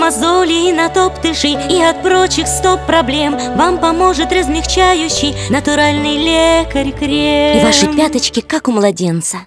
мозолей, натоптышей и от прочих стоп проблем Вам поможет размягчающий натуральный лекарь крем. И ваши пяточки, как у младенца.